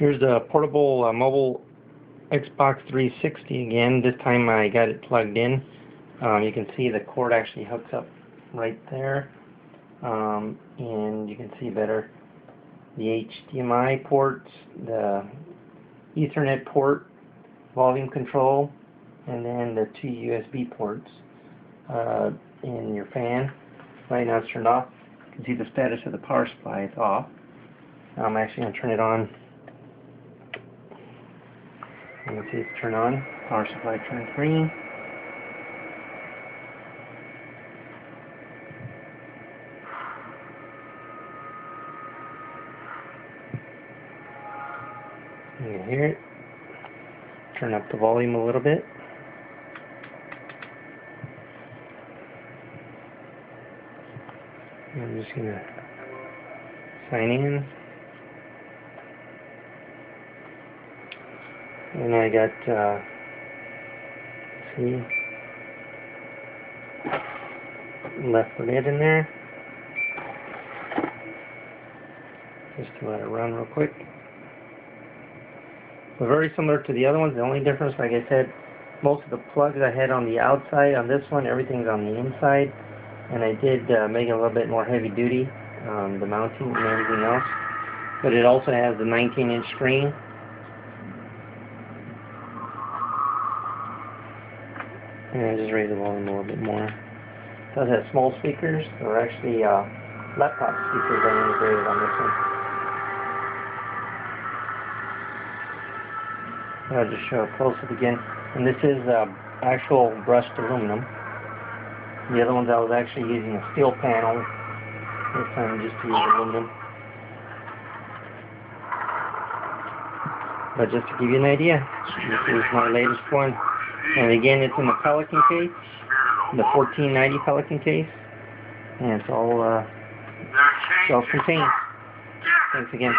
Here's the portable uh, mobile Xbox 360 again. This time I got it plugged in. Um, you can see the cord actually hooks up right there. Um, and you can see better the HDMI ports, the Ethernet port, volume control, and then the two USB ports uh, in your fan. Right now it's turned off. You can see the status of the power supply. It's off. I'm actually going to turn it on. You can see it's turned on. Power supply green. You can hear it. Turn up the volume a little bit. I'm just gonna sign in. And I got, uh, see, left the lid in there. Just to let it run real quick. But very similar to the other ones. The only difference, like I said, most of the plugs I had on the outside. On this one, everything's on the inside. And I did uh, make it a little bit more heavy duty, um, the mounting and everything else. But it also has the 19 inch screen. And I just raise the volume a little bit more. It does have small speakers. They're actually uh, laptop speakers that are integrated on this one. I'll just show a close-up again. And this is uh, actual brushed aluminum. The other ones I was actually using a steel panel. This time just to use aluminum. But just to give you an idea, this is my latest one. And again, it's in the Pelican case, the 1490 Pelican case. And it's all uh, self-contained. Thanks again.